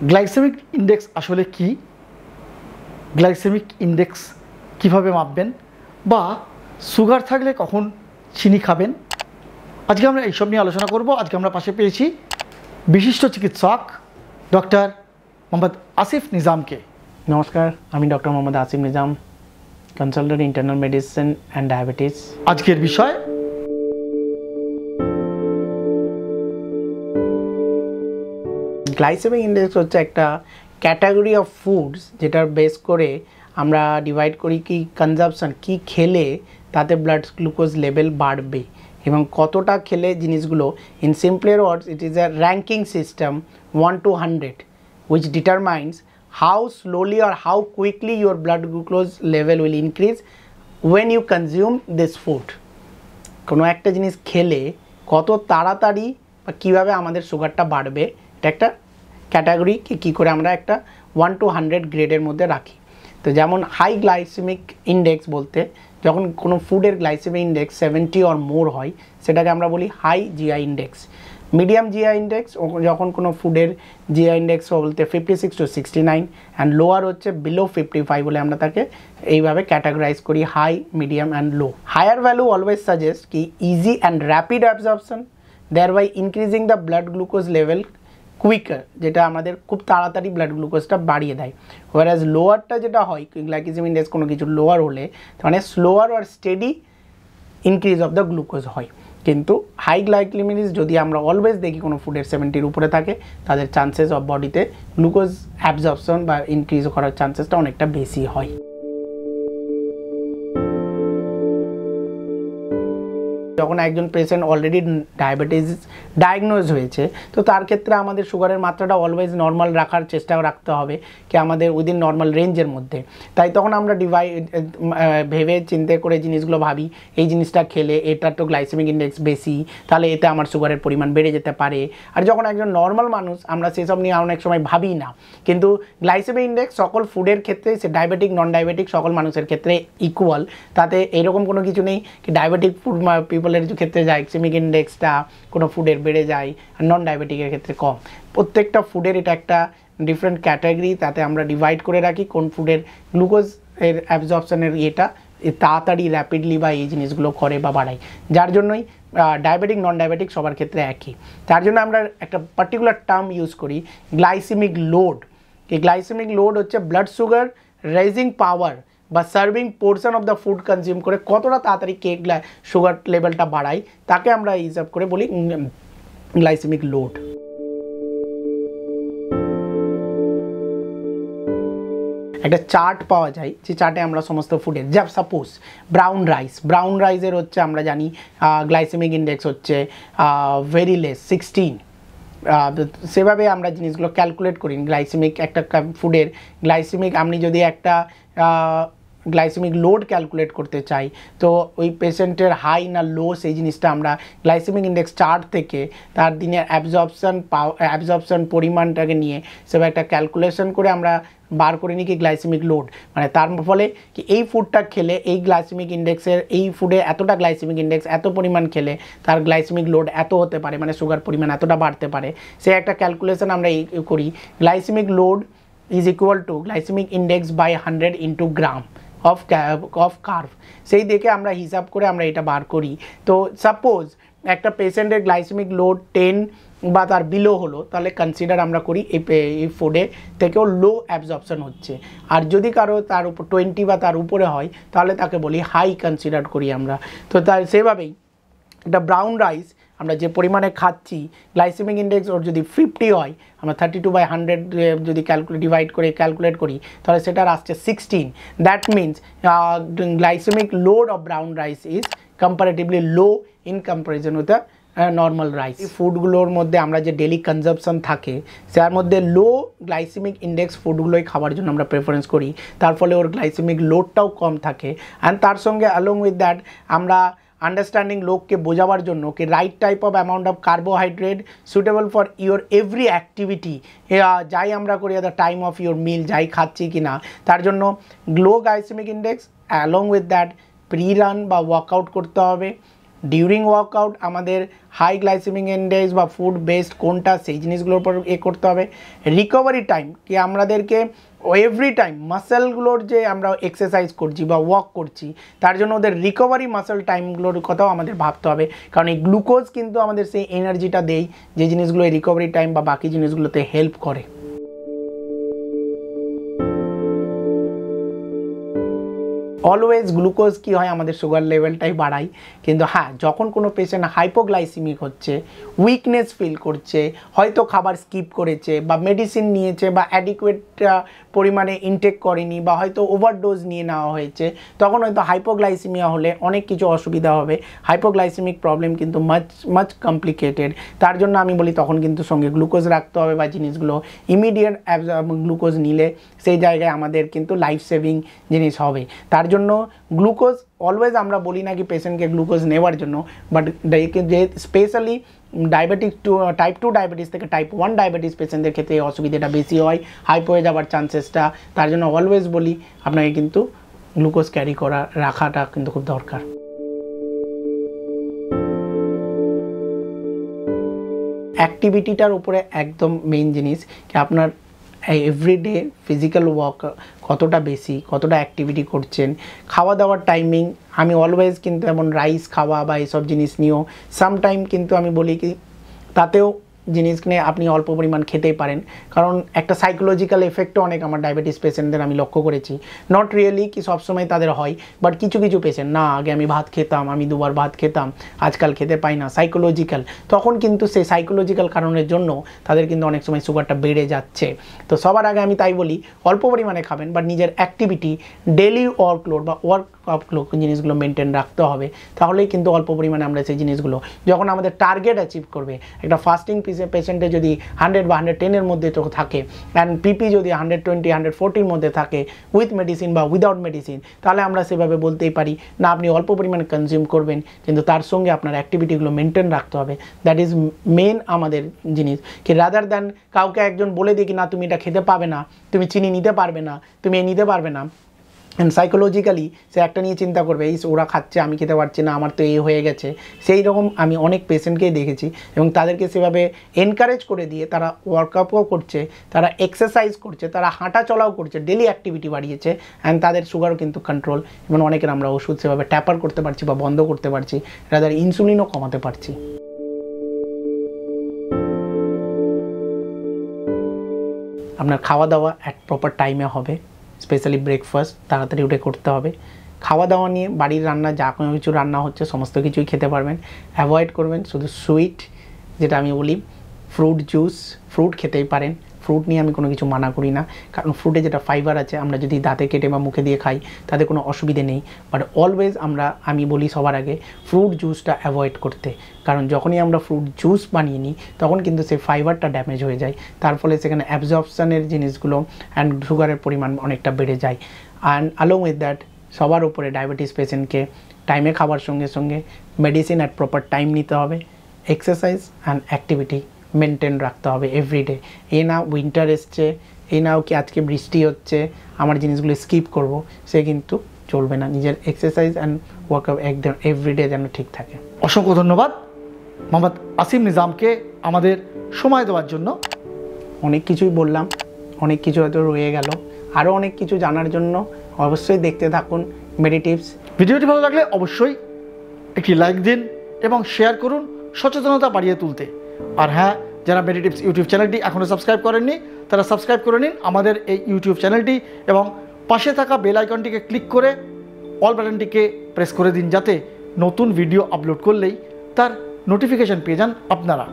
Glycaemic index আসলে কি? Glycaemic index কীভাবে মাপবেন? বা সুগার থাকলে কখন চিনি খাবেন? আজকে আমরা এইসব নিয়ে আলোচনা করব। আজকে আমরা পাশে পেয়েছি বিশিষ্ট চিকিৎসক ডক্টর মোহাম্মদ আসিফ নিজামকে। নমস্কার আমি doctor Mohammad Asif Nizam consultant internal medicine and diabetes আজকের বিষয় গ্লাইসেমিক ইন্ডেক্স হচ্ছে একটা ক্যাটাগরি অফ ফুডস যেটার বেস করে আমরা ডিভাইড করি কি কনজাপশন কি খেলে তাতে ব্লাড গ্লুকোজ লেভেল বাড়বে এবং কতটা খেলে জিনিসগুলো। In simpler words it is a ranking system one to hundred which determines how slowly or how quickly your blood glucose level will increase when you consume this food কোনো একটা জিনিস খেলে কত তাড়াতাড়ি বা কীভাবে আমাদের সুগারটা বাড়বে, এটা একটা ক্যাটাগরি কি কী করে আমরা একটা ওয়ান টু হান্ড্রেড গ্রেডের মধ্যে রাখি। তো যেমন হাই গ্লাইসেমিক ইন্ডেক্স বলতে যখন কোনো ফুডের glycemic index seventy or more হয়, সেটাকে আমরা বলি high GI index medium GI index যখন কোনো ফুডের জিআই ইন্ডেক্স বলতে fifty six to sixty nine and lower হচ্ছে বিলো ফিফটি ফাইভ বলে আমরা তাকে এইভাবে ক্যাটাগরাইজ করি high medium and low higher value always suggest কি easy and rapid absorption thereby increasing the blood glucose level quicker যেটা আমাদের খুব তাড়াতাড়ি ব্লাড গ্লুকোজটা বাড়িয়ে দেয়। ওয়ারাজ লোয়ারটা যেটা হয় গ্লাইকিজম ইন্ডেক্স কোনো কিছু লোয়ার হলে মানে slower R steady increase of the glucose হয়। কিন্তু হাই গ্লাইক্লিমিনিস যদি আমরা অলওয়েজ দেখি কোনো ফুডের সেভেন্টির উপরে থাকে, তাদের চান্সেস অফ বডিতে গ্লুকোজ অ্যাবজর্পশন বা ইনক্রিজ করার চান্সেসটা অনেকটা বেশি হয়। যখন একজন পেশেন্ট অলরেডি ডায়াবেটিস ডায়াগনোজ হয়েছে, তো তার ক্ষেত্রে আমাদের সুগারের মাত্রাটা অলওয়েজ নর্মাল রাখার চেষ্টা রাখতে হবে কি আমাদের উইদিন নর্মাল রেঞ্জের মধ্যে। তাই তখন আমরা ডিভাই ভেবে চিন্তে করে জিনিসগুলো ভাবি, এই জিনিসটা খেলে এটার তো গ্লাইসেমিক ইন্ডেক্স বেশি, তাহলে এতে আমার সুগারের পরিমাণ বেড়ে যেতে পারে। আর যখন একজন নর্মাল মানুষ, আমরা সেসব নিয়ে অনেক সময় ভাবি না। কিন্তু গ্লাইসেমিক ইন্ডেক্স সকল ফুডের ক্ষেত্রে, সে ডায়াবেটিক নন ডায়াবেটিক সকল মানুষের ক্ষেত্রে ইকুয়াল তাতে এরকম কোনো কিছু নেই কি ডায়াবেটিক ফুড পিপলের ক্ষেত্রে গ্লাইসেমিক ইন্ডেক্সটা কোনো ফুডের বেড়ে যায়, আর নন ডায়াবেটিকের ক্ষেত্রে কম। প্রত্যেকটা ফুডের এটা একটা ডিফারেন্ট ক্যাটাগরি তাতে আমরা ডিভাইড করে রাখি কোন ফুডের গ্লুকোজ এর অ্যাবজর্পশনের ইয়েটা তাড়াতাড়ি র্যাপিডলি বা এই জিনিসগুলো করে বা বাড়ায়। যার জন্যই ডায়াবেটিক নন ডায়াবেটিক সবার ক্ষেত্রে একই। তার জন্য আমরা একটা পার্টিকুলার টার্ম ইউজ করি গ্লাইসেমিক লোড এই গ্লাইসেমিক লোড হচ্ছে ব্লাড সুগার রেজিং পাওয়ার বা serving portion of the food consume করে কতটা তাড়াতাড়ি কেক সুগার লেভেলটা বাড়াই, তাকে আমরা হিসাব করে বলি গ্লাইসেমিক লোড একটা চার্ট পাওয়া যায়, যে চার্টে আমরা সমস্ত ফুডের যা সাপোজ ব্রাউন রাইস ব্রাউন রাইসের হচ্ছে আমরা জানি গ্লাইসেমিক ইন্ডেক্স হচ্ছে ভেরি লেস সিক্সটিন সেভাবে আমরা জিনিসগুলো ক্যালকুলেট করি গ্লাইসেমিক একটা ফুডের গ্লাইসেমিক আপনি যদি একটা গ্লাইসেমিক লোড ক্যালকুলেট করতে চাই, তো ওই পেশেন্টের হাই না লো সেই জিনিসটা আমরা গ্লাইসেমিক ইন্ডেক্স চার্ট থেকে তার দিনের অ্যাবজর্পশন অ্যাবজর্পশন পরিমাণটাকে নিয়ে সেভাবে একটা ক্যালকুলেশন করে আমরা বার করে নিই কি গ্লাইসেমিক লোড মানে তার ফলে কি এই ফুডটা খেলে, এই গ্লাইসেমিক ইন্ডেক্সের এই ফুডে এতটা গ্লাইসেমিক ইন্ডেক্স এত পরিমাণ খেলে তার গ্লাইসেমিক লোড এত হতে পারে মানে সুগার পরিমাণ এতটা বাড়তে পারে। সে একটা ক্যালকুলেশন আমরা এই করি। Glycemic load is equal to glycemic index by hundred into gram of of carb সেই দেখে আমরা হিসাব করে আমরা এটা বার করি। তো সাপোজ একটা পেশেন্টের গ্লাইসেমিক লোড টেন বা তার বিলো হলো, তাহলে কনসিডার আমরা করি এই এই ফুডে থেকেও লো অ্যাবজর্পশন হচ্ছে। আর যদি কারও তার উপর টোয়েন্টি বা তার উপরে হয়, তাহলে তাকে বলি হাই কনসিডার করি আমরা। তো তার সেভাবেই একটা ব্রাউন রাইস আমরা যে পরিমাণে খাচ্ছি গ্লাইসেমিক ইন্ডেক্স ওর যদি ফিফটি হয়, আমরা থার্টি টু বাই হান্ড্রেড যদি ক্যালকুলেট ডিভাইড করে ক্যালকুলেট করি, তাহলে সেটার আসছে sixteen that means glycemic load of brown rice is comparatively low in comparison with the normal rice ফুডগুলোর মধ্যে আমরা যে ডেলি কনজাপশন থাকে তার মধ্যে লো গ্লাইসেমিক ইন্ডেক্স ফুডগুলোই খাওয়ার জন্য আমরা প্রেফারেন্স করি। তার ফলে ওর গ্লাইসেমিক লোডটাও কম থাকে। অ্যান্ড তার সঙ্গে অ্যালং উইথ দ্যাট আমরা আন্ডারস্ট্যান্ডিং লোককে বোঝাবার জন্য কি right type of amount of carbohydrate suitable for your every activity যাই আমরা করি the time of your meal যাই খাচ্ছি কি না, তার জন্য glow glycemic index along with that pre run বা ওয়ার্কআউট করতে হবে। ডিউরিং ওয়ার্কআউট আমাদের হাই গ্লাইসেমিক ইন্ডেক্স বা ফুড বেসড কোনটা, সেই জিনিসগুলোর উপর এ করতে হবে। রিকভারি টাইম কি আমাদেরকে এভরি টাইম মাসেলগুলোর যে আমরা এক্সারসাইজ করছি বা ওয়াক করছি, তার জন্য ওদের রিকভারি মাসেল টাইমগুলোর কথাও আমাদের ভাবতে হবে। কারণ এই গ্লুকোজ কিন্তু আমাদের সেই এনার্জিটা দেয় যে জিনিসগুলো রিকভারি টাইম বা বাকি জিনিসগুলোতে হেল্প করে। অলওয়েজ গ্লুকোজ কি হয় আমাদের সুগার লেভেলটাই বাড়ায়। কিন্তু হ্যাঁ যখন কোনো পেশেন্ট হাইপোগ্লাইসিমিক হচ্ছে উইকনেস ফিল করছে, হয়তো খাবার স্কিপ করেছে বা মেডিসিন নিয়েছে বা অ্যাডিকুয়েট পরিমাণে ইনটেক করেনি বা হয়তো ওভারডোজ নিয়ে নেওয়া হয়েছে, তখন হয়তো হাইপোগ্লাইসিমিয়া হলে অনেক কিছু অসুবিধা হবে। হাইপোগ্লাইসিমিক প্রবলেম কিন্তু মাচ মাচ কমপ্লিকেটেড তার জন্য আমি বলি তখন কিন্তু সঙ্গে গ্লুকোজ রাখতে হবে বা জিনিসগুলো ইমিডিয়েট গ্লুকোজ নিলে সেই জায়গায় আমাদের কিন্তু লাইফ সেভিং জিনিস হবে। তার জন্য গ্লুকোজ অলওয়েজ আমরা বলি না কি পেশেন্টকে গ্লুকোজ নেওয়ার জন্য বাট যে specially diabetic to type two diabetes থেকে টাইপ ওয়ান ডায়াবেটিস পেশেন্টদের ক্ষেত্রে এই অসুবিধাটা বেশি হয় হাইপ হয়ে যাওয়ার চান্সেসটা তার জন্য অলওয়েজ বলি, আপনাকে কিন্তু গ্লুকোজ ক্যারি করা, রাখাটা কিন্তু খুব দরকার। অ্যাক্টিভিটিটার উপরে একদম মেইন জিনিস, কি আপনার এভরিডে ফিজিক্যাল ওয়ার্ক কতটা বেশি, কতটা অ্যাক্টিভিটি করছেন খাওয়া দাওয়ার টাইমিং আমি অলওয়েজ কিন্তু এমন রাইস খাওয়া বা এইসব জিনিস নিয়েও সামটাইম কিন্তু আমি বলি কি, তাতেও জিনিস নিয়ে আপনি অল্প পরিমাণ খেতেই পারেন। কারণ একটা সাইকোলজিক্যাল এফেক্টও অনেক আমার ডায়াবেটিস পেশেন্টদের আমি লক্ষ্য করেছি। নট রিয়েলি কি সবসময় তাদের হয় বাট কিছু কিছু পেশেন্ট না, আগে আমি ভাত খেতাম, আমি দুবার ভাত খেতাম, আজকাল খেতে পাই না। সাইকোলজিক্যাল তখন কিন্তু সেই সাইকোলজিক্যাল কারণের জন্য তাদের কিন্তু অনেক সময় সুগারটা বেড়ে যাচ্ছে। তো সবার আগে আমি তাই বলি, অল্প পরিমাণে খাবেন বাট নিজের অ্যাক্টিভিটি ডেলি ওয়ার্কলোড বা ওয়ার্ক জিনিসগুলো মেনটেন রাখতে হবে। তাহলেই কিন্তু অল্প পরিমাণে আমরা সেই জিনিসগুলো যখন আমাদের টার্গেট অ্যাচিভ করবে, একটা ফাস্টিং পেশেন্টে যদি হান্ড্রেড বা হান্ড্রেড টেনের মধ্যে তো থাকে অ্যান্ড পিপি যদি হান্ড্রেড টোয়েন্টি হান্ড্রেড ফোরটির মধ্যে থাকে উইথ মেডিসিন বা উইদাউট মেডিসিন তাহলে আমরা সেভাবে বলতেই পারি, না, আপনি অল্প পরিমাণে কনজিউম করবেন, কিন্তু তার সঙ্গে আপনার অ্যাক্টিভিটিগুলো মেনটেন রাখতে হবে। দ্যাট ইজ মেন আমাদের জিনিস। কি রাদার দ্যান কাউকে একজন বলে দিই কি, না, তুমি এটা খেতে পাবে না, তুমি চিনি নিতে পারবে না, তুমি এ নিতে পারবে না। অ্যান্ড সাইকোলজিক্যালি সে একটা নিয়ে চিন্তা করবে, এই ওরা খাচ্ছে, আমি খেতে পারছি না, আমার তো এই হয়ে গেছে। সেই রকম আমি অনেক পেশেন্টকেই দেখেছি এবং তাদেরকে সেভাবে এনকারেজ করে দিয়ে তারা ওয়ার্কআপও করছে, তারা এক্সারসাইজ করছে, তারা হাঁটা চলাও করছে ডেলি অ্যাক্টিভিটি বাড়িয়েছে অ্যান্ড তাদের সুগারও কিন্তু কন্ট্রোল এবং অনেকের আমরা ওষুধ সেভাবে ট্যাপার করতে পারছি বা বন্ধ করতে পারছি রাদার ইনসুলিনও কমাতে পারছি। আপনার খাওয়া দাওয়া অ্যাট প্রপার টাইমে হবে। স্পেশালি ব্রেকফাস্ট, তাড়াতাড়ি উঠে করতে হবে। খাওয়া দাওয়া নিয়ে বাড়ির রান্না, যা কোনো কিছু রান্না হচ্ছে, সমস্ত কিছুই খেতে পারবেন। অ্যাভয়েড করবেন শুধু সুইট যেটা আমি বলি ফ্রুট জুস ফ্রুট খেতেই পারেন। ফ্রুট নিয়ে আমি কোনো কিছু মানা করি না। কারণ ফ্রুটে যেটা ফাইবার আছে, আমরা যদি দাঁতে কেটে বা মুখে দিয়ে খাই, তাতে কোনো অসুবিধে নেই। বাট অলওয়েজ আমরা, আমি বলি সবার আগে ফ্রুট জুসটা অ্যাভয়েড করতে। কারণ যখনই আমরা ফ্রুট জুস বানিয়ে নিই, তখন কিন্তু সেই ফাইবারটা ড্যামেজ হয়ে যায়। তার ফলে সেখানে অ্যাবজর্পশানের জিনিসগুলো অ্যান্ড সুগারের পরিমাণ অনেকটা বেড়ে যায়। অ্যান্ড অ্যালং উইথ দ্যাট সবার উপরে ডায়াবেটিস পেশেন্টকে টাইমে খাবার সঙ্গে সঙ্গে মেডিসিন অ্যাট প্রপার টাইম নিতে হবে। এক্সারসাইজ অ্যান্ড অ্যাক্টিভিটি মেনটেন রাখতে হবে এভরিডে এ না উইন্টার এসছে এই নাও কি আজকে বৃষ্টি হচ্ছে আমার জিনিসগুলো স্কিপ করব সে কিন্তু চলবে না। নিজের এক্সারসাইজ অ্যান্ড ওয়ার্কআউট একদম এভরিডে যেন ঠিক থাকে। অসংখ্য ধন্যবাদ। মোহাম্মদ আসিম নিজামকে আমাদের সময় দেওয়ার জন্য। অনেক কিছুই বললাম অনেক কিছু হয়তো রয়ে গেল। আরও অনেক কিছু জানার জন্য অবশ্যই দেখতে থাকুন মেডিটিভস ভিডিওটি ভালো লাগলে অবশ্যই একটি লাইক দিন এবং শেয়ার করুন সচেতনতা বাড়িয়ে তুলতে। আর হ্যাঁ যারা মেডিটিপস ইউটিউব চ্যানেলটি এখনও সাবস্ক্রাইব করেননি, তারা সাবস্ক্রাইব করে নিন আমাদের এই ইউটিউব চ্যানেলটি এবং পাশে থাকা বেল আইকনটিকে ক্লিক করে অল বাটনটিকে প্রেস করে দিন যাতে নতুন ভিডিও আপলোড করলেই তার নোটিফিকেশান পেয়ে যান আপনারা।